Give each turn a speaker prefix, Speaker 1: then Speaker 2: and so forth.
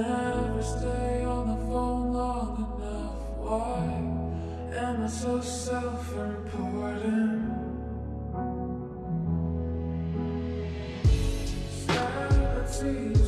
Speaker 1: never stay on the phone long enough. Why am I so self important? Stare